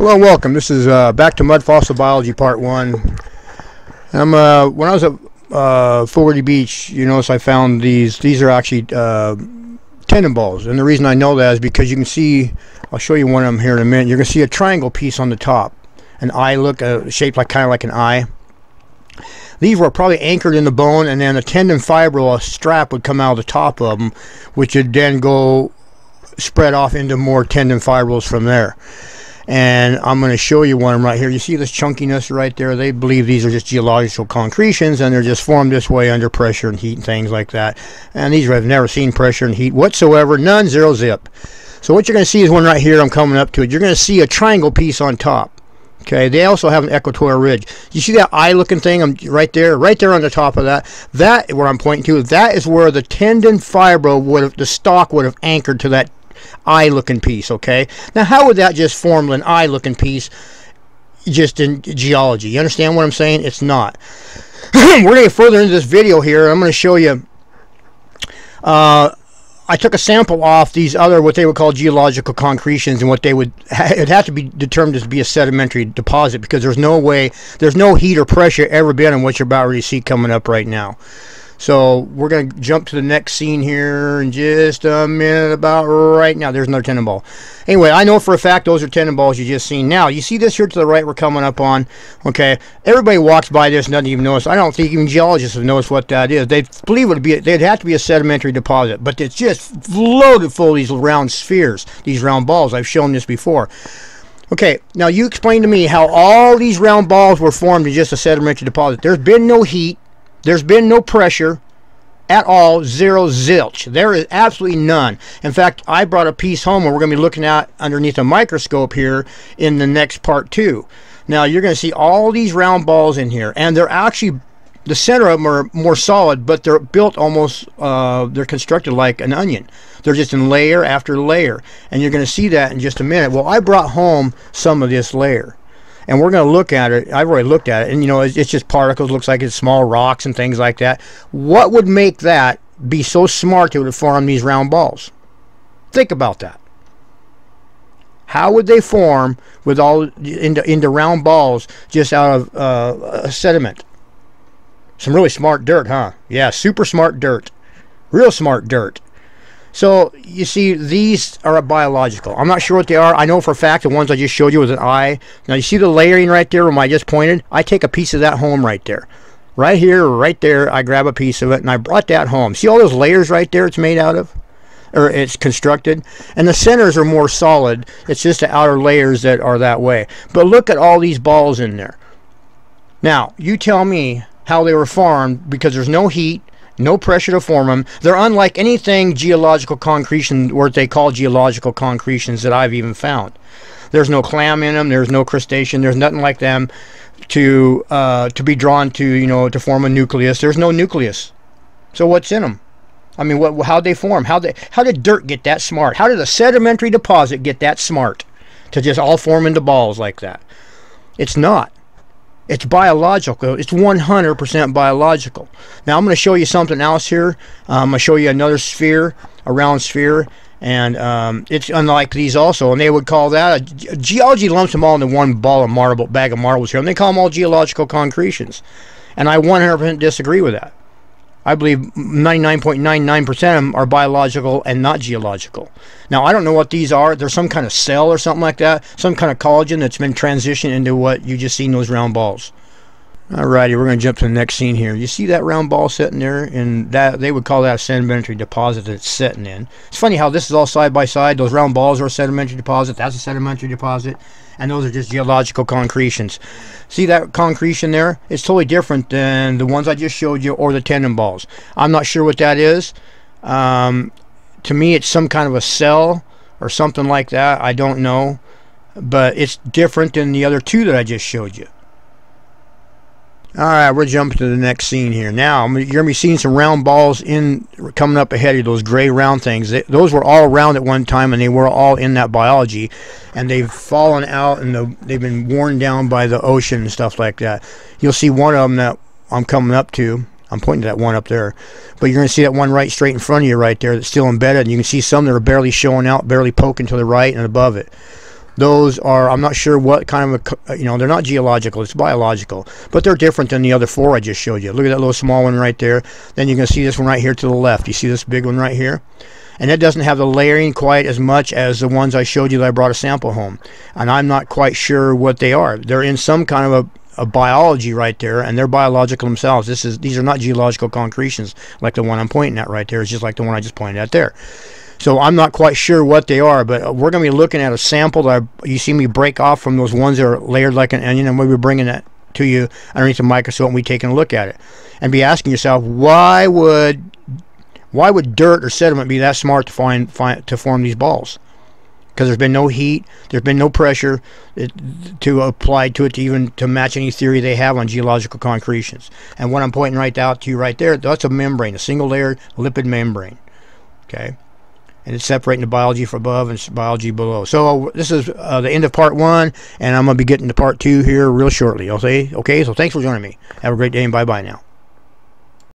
Hello, and welcome. This is uh, back to Mud Fossil Biology Part One. I'm uh, when I was at uh, Fogarty Beach, you notice I found these. These are actually uh, tendon balls, and the reason I know that is because you can see. I'll show you one of them here in a minute. You're gonna see a triangle piece on the top, an eye look, uh, shaped like kind of like an eye. These were probably anchored in the bone, and then a tendon fibril, a strap, would come out of the top of them, which would then go spread off into more tendon fibrils from there and I'm going to show you one right here. You see this chunkiness right there? They believe these are just geological concretions and they're just formed this way under pressure and heat and things like that. And these have never seen pressure and heat whatsoever, none, zero zip. So what you're going to see is one right here. I'm coming up to it. You're going to see a triangle piece on top. Okay, they also have an equatorial ridge. You see that eye-looking thing I'm right there, right there on the top of that. That where I'm pointing to. That is where the tendon fibril would have, the stock would have anchored to that eye looking piece, okay? Now, how would that just form an eye looking piece just in geology? You understand what I'm saying? It's not. We're going to get further into this video here. I'm going to show you. Uh, I took a sample off these other what they would call geological concretions and what they would it had to be determined to be a sedimentary deposit because there's no way there's no heat or pressure ever been in what you're about to see coming up right now. So we're going to jump to the next scene here in just a minute about right now. There's another tendon ball. Anyway, I know for a fact those are tendon balls you just seen. Now, you see this here to the right we're coming up on. Okay, everybody walks by this doesn't even notice. I don't think even geologists have noticed what that is. They believe it would be, they'd have to be a sedimentary deposit, but it's just loaded full of these round spheres, these round balls. I've shown this before. Okay, now you explain to me how all these round balls were formed in just a sedimentary deposit. There's been no heat, there's been no pressure at all, zero zilch. There is absolutely none. In fact, I brought a piece home and we're going to be looking at underneath a microscope here in the next part two. Now you're going to see all these round balls in here and they're actually the center of them are more solid but they're built almost uh, they're constructed like an onion they're just in layer after layer and you're going to see that in just a minute well I brought home some of this layer and we're going to look at it. I've already looked at it, and you know, it's, it's just particles. Looks like it's small rocks and things like that. What would make that be so smart to form these round balls? Think about that. How would they form with all into into round balls just out of uh, sediment? Some really smart dirt, huh? Yeah, super smart dirt, real smart dirt. So you see, these are biological. I'm not sure what they are. I know for a fact the ones I just showed you with an eye. Now you see the layering right there where I just pointed? I take a piece of that home right there. Right here, right there, I grab a piece of it and I brought that home. See all those layers right there it's made out of? Or it's constructed? And the centers are more solid. It's just the outer layers that are that way. But look at all these balls in there. Now, you tell me how they were formed because there's no heat, no pressure to form them. They're unlike anything geological concretion, what they call geological concretions that I've even found. There's no clam in them. There's no crustacean. There's nothing like them to uh, to be drawn to, you know, to form a nucleus. There's no nucleus. So what's in them? I mean, what, how they form? How they, how did dirt get that smart? How did a sedimentary deposit get that smart to just all form into balls like that? It's not. It's biological. It's 100% biological. Now I'm going to show you something else here. Um, I'm going to show you another sphere, a round sphere, and um, it's unlike these also. And they would call that a, geology lumps them all into one ball of marble, bag of marbles here, and they call them all geological concretions. And I 100% disagree with that. I believe 99.99% of them are biological and not geological. Now, I don't know what these are. There's some kind of cell or something like that, some kind of collagen that's been transitioned into what you just seen those round balls. Alrighty, we're going to jump to the next scene here. You see that round ball sitting there, and that they would call that a sedimentary deposit that it's sitting in. It's funny how this is all side by side. Those round balls are a sedimentary deposit. That's a sedimentary deposit, and those are just geological concretions. See that concretion there? It's totally different than the ones I just showed you or the tendon balls. I'm not sure what that is. Um, to me, it's some kind of a cell or something like that. I don't know, but it's different than the other two that I just showed you. Alright, we're jumping to the next scene here. Now, you're to be seeing some round balls in coming up ahead of those gray round things. They, those were all round at one time, and they were all in that biology. And they've fallen out, and the, they've been worn down by the ocean and stuff like that. You'll see one of them that I'm coming up to. I'm pointing to that one up there. But you're to see that one right straight in front of you right there that's still embedded. And you can see some that are barely showing out, barely poking to the right and above it. Those are I'm not sure what kind of a uh, you know they're not geological it's biological but they're different than the other four I just showed you. Look at that little small one right there. Then you can see this one right here to the left. You see this big one right here? And it doesn't have the layering quite as much as the ones I showed you that I brought a sample home. And I'm not quite sure what they are. They're in some kind of a, a biology right there and they're biological themselves. This is these are not geological concretions like the one I'm pointing at right there. It's just like the one I just pointed at there so I'm not quite sure what they are, but we're going to be looking at a sample that I, you see me break off from those ones that are layered like an onion, and we'll be bringing that to you underneath the microscope and we taking a look at it, and be asking yourself why would why would dirt or sediment be that smart to find, find to form these balls? Because there's been no heat, there's been no pressure it, to apply to it to even to match any theory they have on geological concretions. And what I'm pointing right out to you right there, that's a membrane, a single layered lipid membrane. Okay and it's separating the biology from above and biology below. So this is uh, the end of part one, and I'm going to be getting to part two here real shortly. Okay, okay. So thanks for joining me. Have a great day, and bye bye now.